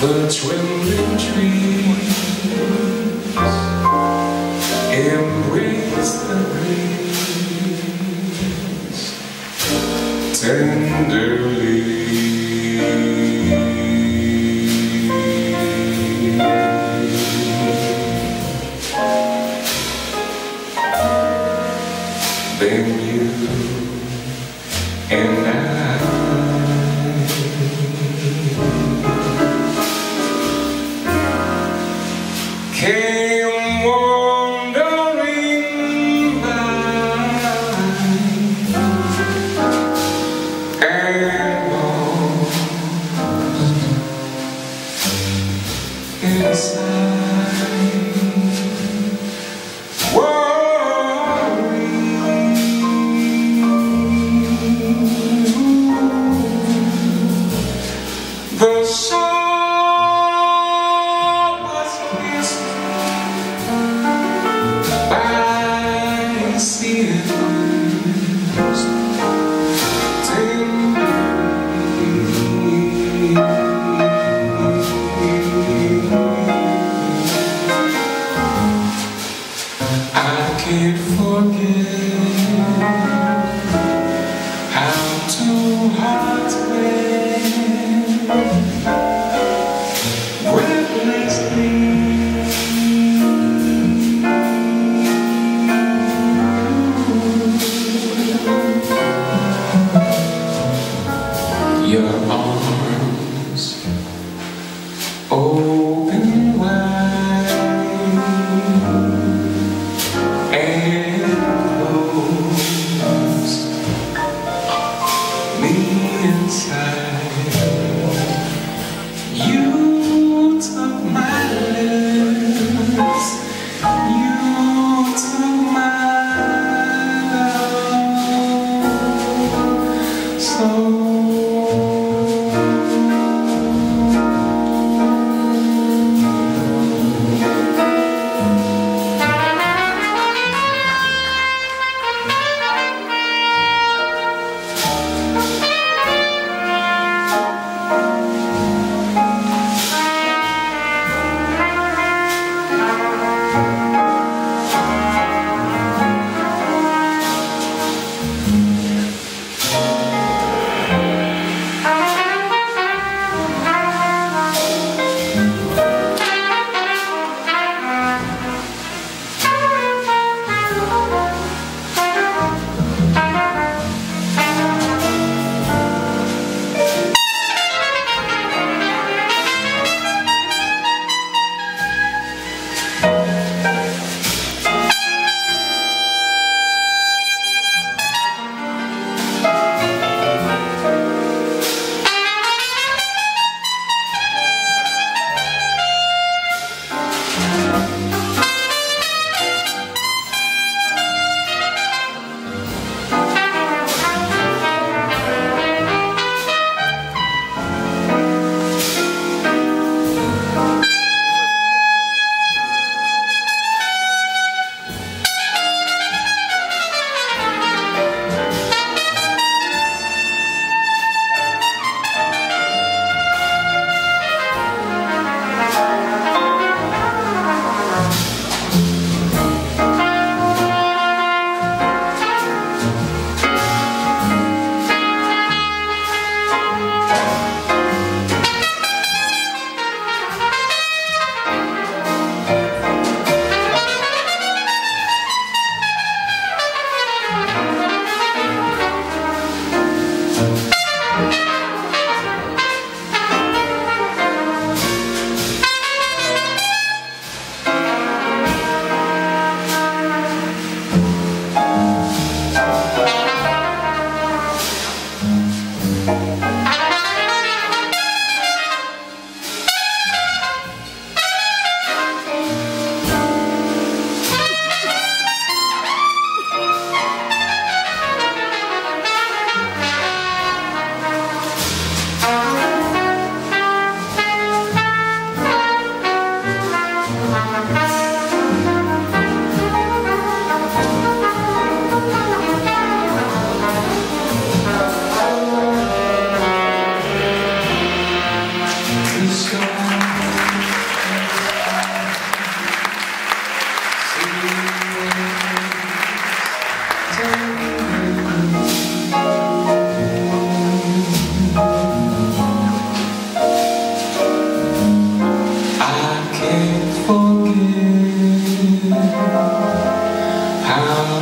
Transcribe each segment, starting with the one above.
the trembling trees embrace the breeze tenderly. Then you and I can't forget.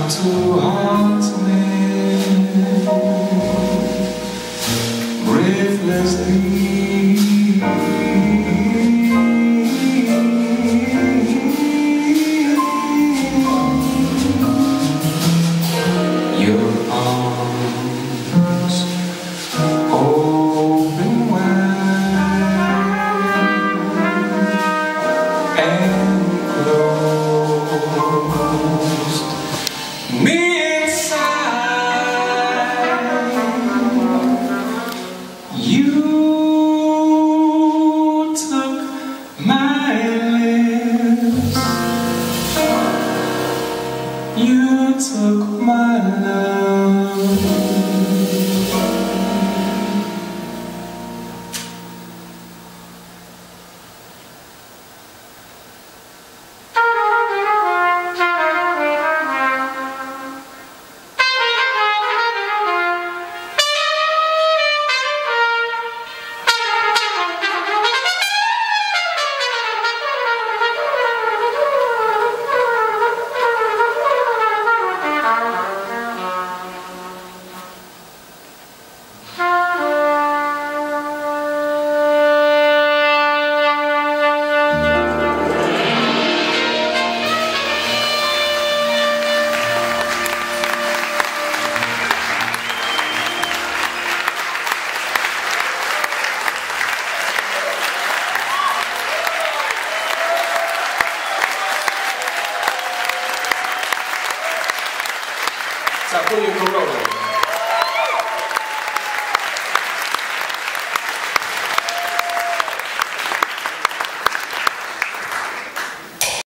two hearts. za Unię Kulturową.